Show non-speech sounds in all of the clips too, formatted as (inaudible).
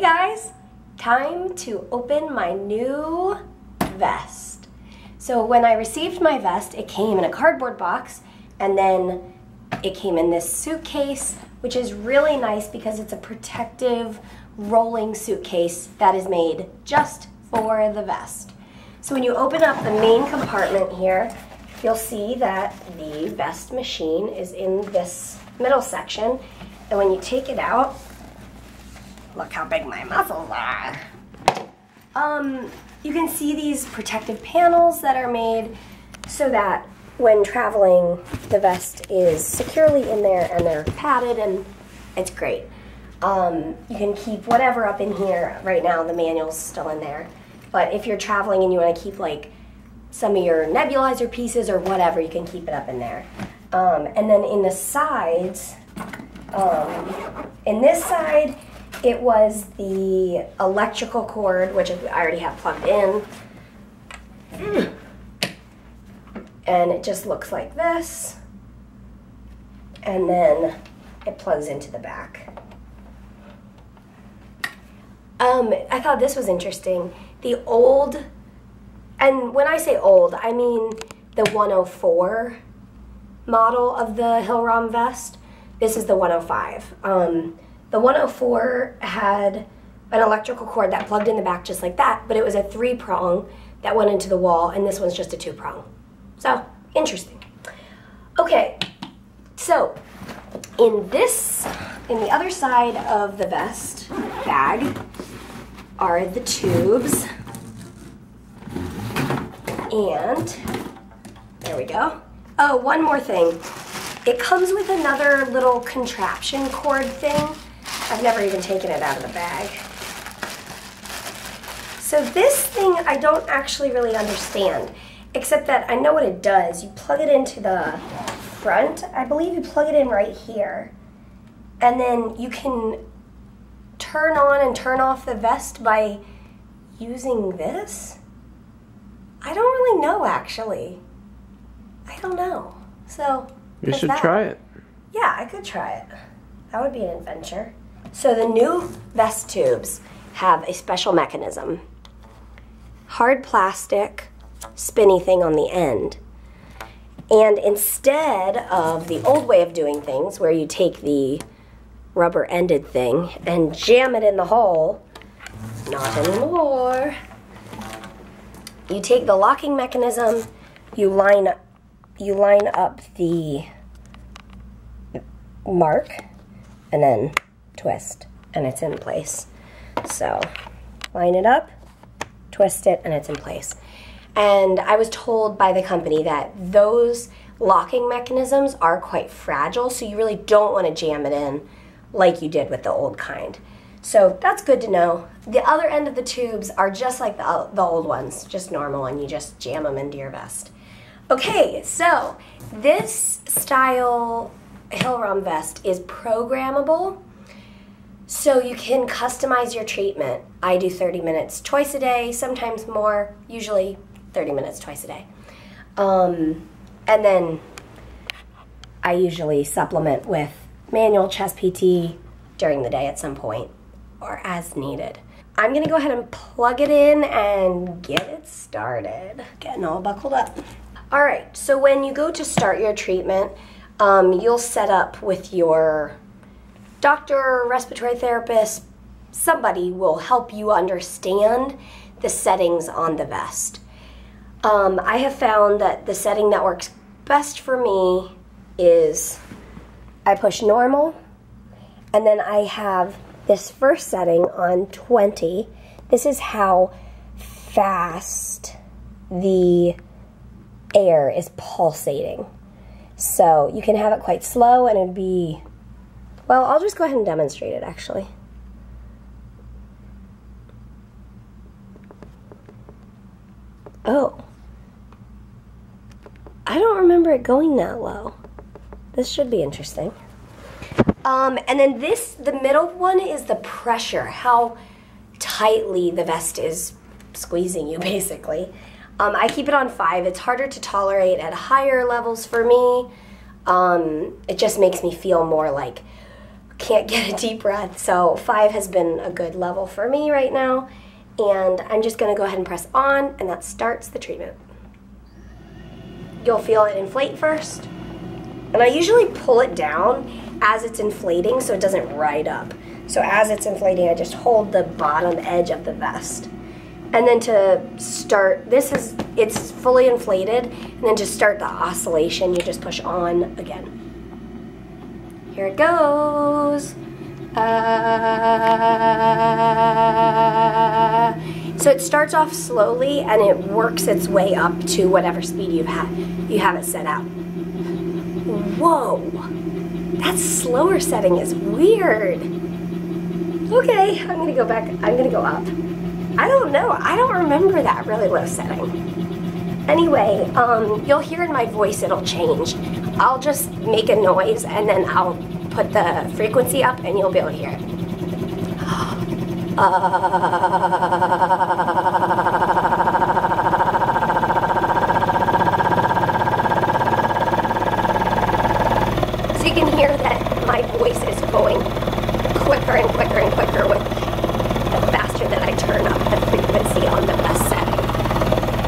Hey guys, time to open my new vest. So when I received my vest, it came in a cardboard box and then it came in this suitcase, which is really nice because it's a protective rolling suitcase that is made just for the vest. So when you open up the main compartment here, you'll see that the vest machine is in this middle section. And when you take it out, look how big my muscles are. Um, you can see these protective panels that are made so that when traveling, the vest is securely in there and they're padded and it's great. Um, you can keep whatever up in here. Right now, the manual's still in there. But if you're traveling and you want to keep like some of your nebulizer pieces or whatever, you can keep it up in there. Um, and then in the sides, um, in this side, it was the electrical cord, which I already have plugged in. And it just looks like this. And then it plugs into the back. Um, I thought this was interesting. The old, and when I say old, I mean the 104 model of the Hillrom vest. This is the 105. Um, the 104 had an electrical cord that plugged in the back just like that, but it was a three prong that went into the wall, and this one's just a two prong. So, interesting. Okay, so in this, in the other side of the vest bag are the tubes. And there we go. Oh, one more thing. It comes with another little contraption cord thing. I've never even taken it out of the bag. So this thing I don't actually really understand, except that I know what it does. You plug it into the front. I believe you plug it in right here. And then you can turn on and turn off the vest by using this? I don't really know actually. I don't know. So You should that. try it. Yeah, I could try it. That would be an adventure. So the new vest tubes have a special mechanism. Hard plastic, spinny thing on the end. And instead of the old way of doing things where you take the rubber ended thing and jam it in the hole, not anymore. You take the locking mechanism, you line up, you line up the mark and then twist and it's in place. So line it up, twist it, and it's in place. And I was told by the company that those locking mechanisms are quite fragile, so you really don't want to jam it in like you did with the old kind. So that's good to know. The other end of the tubes are just like the, the old ones, just normal, and you just jam them into your vest. Okay, so this style Hillrom vest is programmable. So you can customize your treatment. I do 30 minutes twice a day, sometimes more, usually 30 minutes twice a day. Um, and then I usually supplement with manual chest PT during the day at some point or as needed. I'm gonna go ahead and plug it in and get it started. Getting all buckled up. All right, so when you go to start your treatment, um, you'll set up with your doctor, respiratory therapist, somebody will help you understand the settings on the vest. Um, I have found that the setting that works best for me is I push normal, and then I have this first setting on 20. This is how fast the air is pulsating. So you can have it quite slow and it'd be, well, I'll just go ahead and demonstrate it actually. Oh. I don't remember it going that low. This should be interesting. Um, and then this, the middle one is the pressure, how tightly the vest is squeezing you (laughs) basically. Um, I keep it on five. It's harder to tolerate at higher levels for me. Um, it just makes me feel more like can't get a deep breath. So five has been a good level for me right now. And I'm just gonna go ahead and press on and that starts the treatment. You'll feel it inflate first. And I usually pull it down as it's inflating so it doesn't ride up. So as it's inflating, I just hold the bottom edge of the vest. And then to start, this is, it's fully inflated, and then to start the oscillation, you just push on again. Here it goes. Uh, so it starts off slowly and it works its way up to whatever speed you've had, you have it set out. Whoa, that slower setting is weird. Okay, I'm gonna go back, I'm gonna go up. I don't know, I don't remember that really low setting. Anyway, um, you'll hear in my voice it'll change. I'll just make a noise and then I'll put the frequency up and you'll be able to hear it. So (gasps) uh, you can hear that my voice is going quicker and quicker and quicker with the faster that I turn up the frequency on the best setting.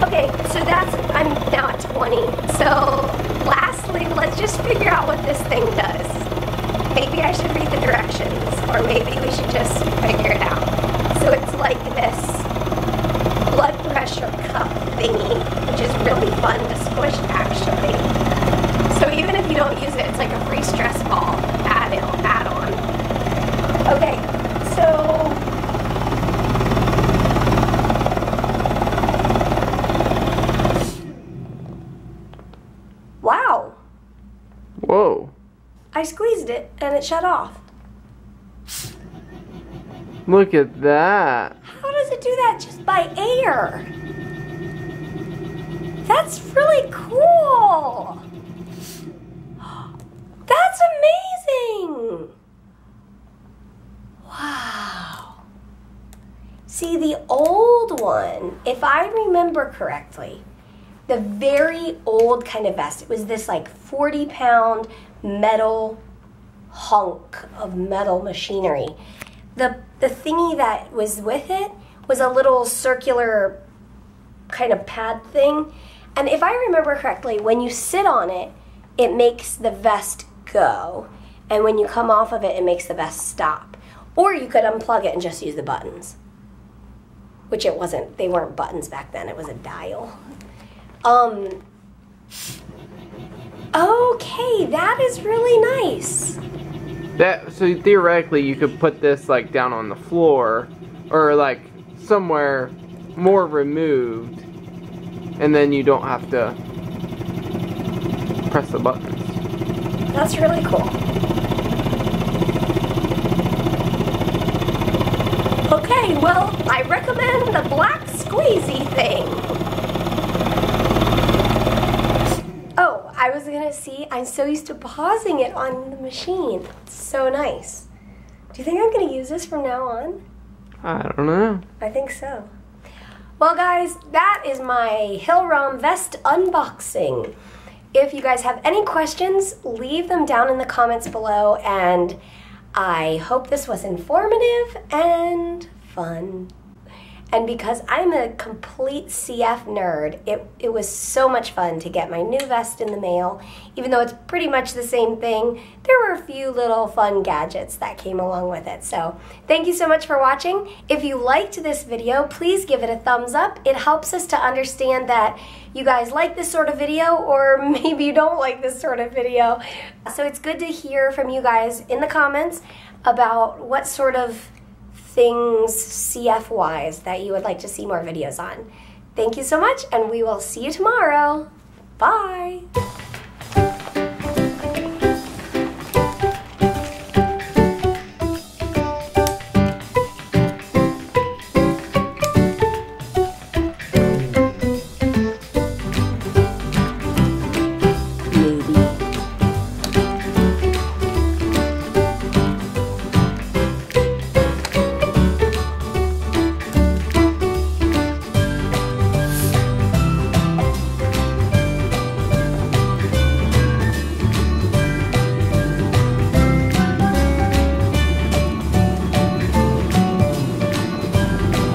Okay, so that's, I'm now at 20. So lastly, let's just figure out what this thing does. Maybe I should read the directions, or maybe we should just figure it out. So it's like this blood pressure cup thingy, which is really fun to squish actually. So even if you don't use it, it's like a free stress ball add on. add on. Okay, so Wow, Whoa. I squeezed it and it shut off. Look at that. How does it do that just by air? That's really cool. That's amazing. Wow. See, the old one, if I remember correctly, the very old kind of vest, it was this like 40 pound metal hunk of metal machinery. The, the thingy that was with it was a little circular kind of pad thing. And if I remember correctly, when you sit on it, it makes the vest go. And when you come off of it, it makes the best stop. Or you could unplug it and just use the buttons. Which it wasn't, they weren't buttons back then, it was a dial. Um, okay, that is really nice. That so theoretically you could put this like down on the floor or like somewhere more removed and then you don't have to press the buttons. That's really cool. Okay, well, I recommend the black squeezy thing. Oh, I was gonna see, I'm so used to pausing it on the machine. It's so nice. Do you think I'm gonna use this from now on? I don't know. I think so. Well, guys, that is my Hillrom vest unboxing. If you guys have any questions, leave them down in the comments below, and I hope this was informative and fun. And because I'm a complete CF nerd, it, it was so much fun to get my new vest in the mail. Even though it's pretty much the same thing, there were a few little fun gadgets that came along with it. So thank you so much for watching. If you liked this video, please give it a thumbs up. It helps us to understand that you guys like this sort of video or (laughs) maybe you don't like this sort of video. So it's good to hear from you guys in the comments about what sort of things CF wise that you would like to see more videos on. Thank you so much, and we will see you tomorrow. Bye.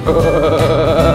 ハハハハ!